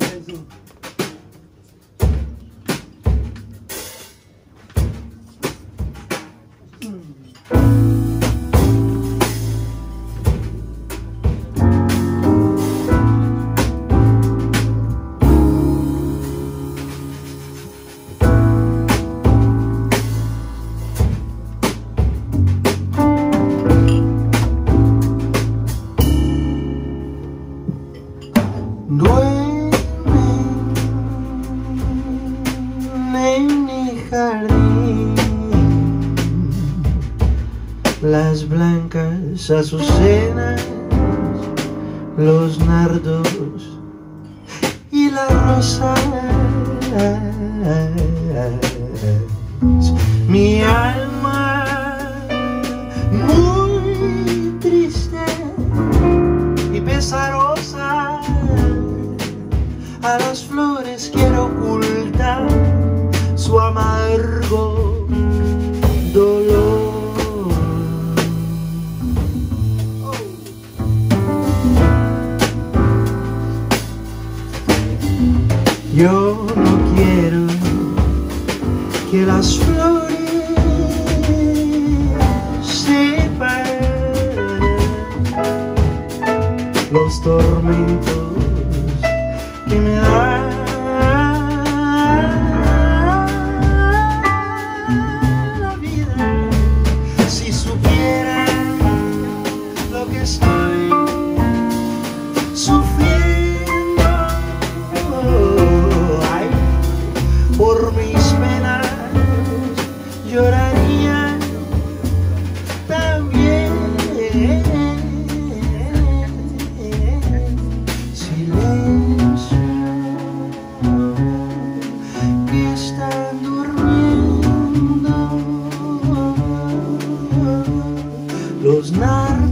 Um. Las blancas azucenas, los nardos y la rosa. Mi alma muy triste y pesarosa a las flores quiero ocultar su amargo Yo no quiero que las flores sepan los tormentos que me da la vida. Si supieran lo que estoy los nardos